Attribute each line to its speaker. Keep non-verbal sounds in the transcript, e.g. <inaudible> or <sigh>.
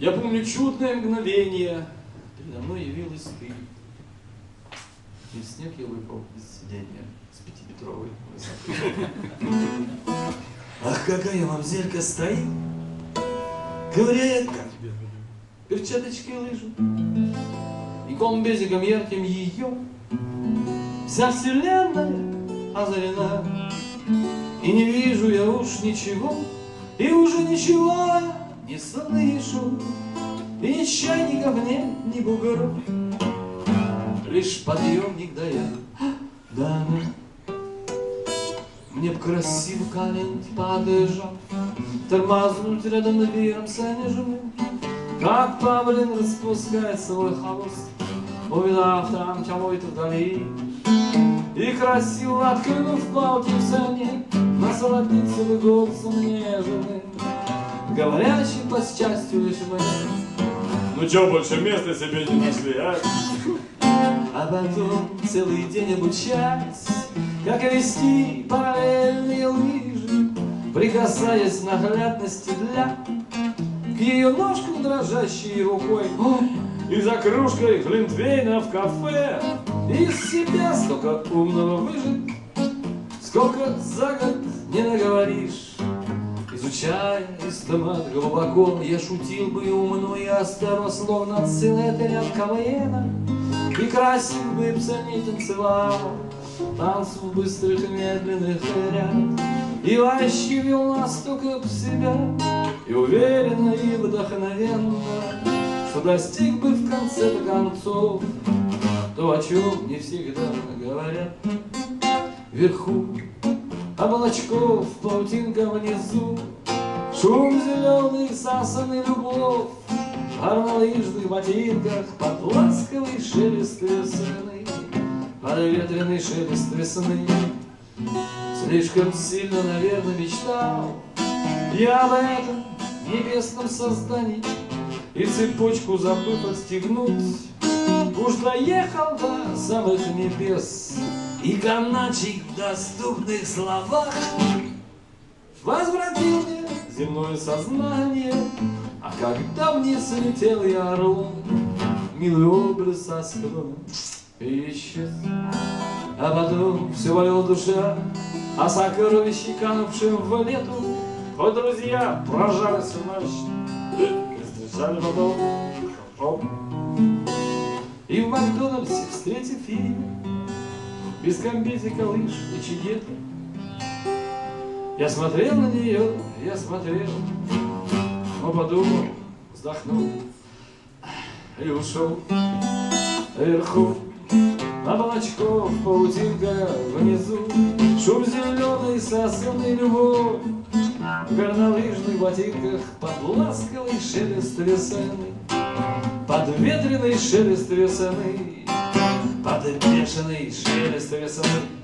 Speaker 1: Я помню чудное мгновение, передо мной явилась ты. И снег я выпал из сиденья с пятиметровой. <laughs> Ах, какая мамзелька стоит, как перчаточки лыжу. И комбезиком ярким ее вся вселенная озарена. И не вижу я уж ничего, и уже ничего не слышу. И ни чайников нет, ни бугоров, Лишь подъемник да я, да ну. Мне б красиво кого-нибудь подыжал, Тормознуть рядом веером санежным, Как павлин распускает свой хвост, Увидав там кого-то вдали, И красиво откинув палки в сане, Насладиться бы голосом нежным, Говорящий по счастью лишь мне.
Speaker 2: Ну чё, больше места себе не нашли, а?
Speaker 1: А потом целый день обучаясь, Как вести параллельные лыжи, Прикасаясь наглядности для К ее ножкам дрожащей рукой Ой,
Speaker 2: И за кружкой глинтвейна в кафе.
Speaker 1: Из себя столько умного выжить, Сколько за год не наговоришь. Изучая истомат глубоко, Я шутил бы умно и остро, Словно от КВНа, И красив бы псами танцевал, Танцев быстрых и медленных ряд. И вообще вел нас только в себя, И уверенно и вдохновенно, Что достиг бы в конце-то концов То, о чем не всегда говорят. Вверху облачков, паутинка внизу, Шум зеленый, сасанный любовь, В горнолыжных ботинках Под ласковый шелест весны, Под ветреный шелест весны. Слишком сильно, наверное, мечтал Я об этом небесном создании И цепочку забыв отстегнуть Уж доехал до самых небес И канатчик в доступных словах Возвратил мне земное сознание А когда вниз летел я орлом Милый образ со исчез. А потом все болела душа А сокровища, канувшим в лету Хоть друзья прожали всю ночь И встречали потом. И в Макдональдсе, встретив ее, Без комбезика, лыж и чигета, Я смотрел на нее, я смотрел, Но подумал, вздохнул И ушел вверху. Облачков, паутинка внизу, Шум зеленый, сосуный любовь, В горнолыжных ботинках Под ласковый шелест весны, Под ветреный шелест Под бешеный шелест весны.